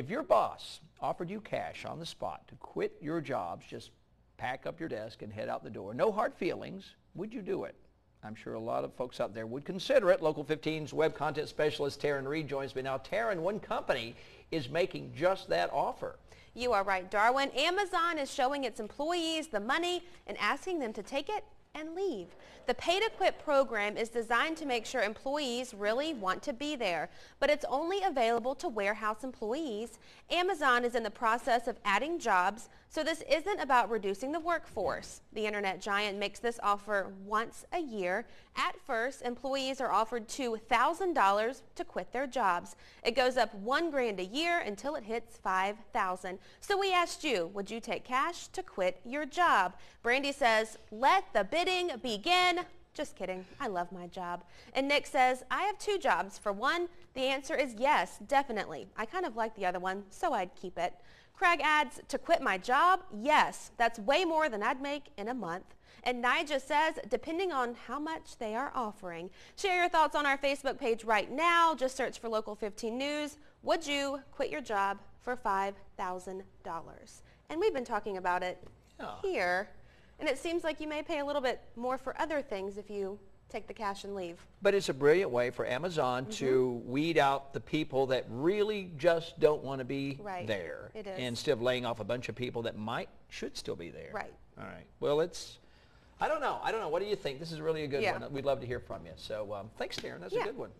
If your boss offered you cash on the spot to quit your jobs, just pack up your desk and head out the door, no hard feelings, would you do it? I'm sure a lot of folks out there would consider it. Local 15's web content specialist Taryn Reed joins me now. Taryn, one company is making just that offer. You are right, Darwin. Amazon is showing its employees the money and asking them to take it and leave. The Pay to Quit program is designed to make sure employees really want to be there, but it's only available to warehouse employees. Amazon is in the process of adding jobs, so this isn't about reducing the workforce. The internet giant makes this offer once a year. At first, employees are offered $2,000 to quit their jobs. It goes up one grand a year until it hits 5,000. So we asked you, would you take cash to quit your job? Brandy says, let the bidding begin. Just kidding. I love my job. And Nick says, I have two jobs. For one, the answer is yes, definitely. I kind of like the other one, so I'd keep it. Craig adds, to quit my job? Yes, that's way more than I'd make in a month. And Nija says, depending on how much they are offering. Share your thoughts on our Facebook page right now. Just search for Local 15 News. Would you quit your job for $5,000? And we've been talking about it Yeah. here. And it seems like you may pay a little bit more for other things if you take the cash and leave. But it's a brilliant way for Amazon Mm-hmm. to weed out the people that really just don't want to be Right. there. It is. Instead of laying off a bunch of people that might, should still be there. Right. All right. Well, it's, I don't know. I don't know. What do you think? This is really a good Yeah. one. We'd love to hear from you. So um, thanks, Darren. That's Yeah. a good one.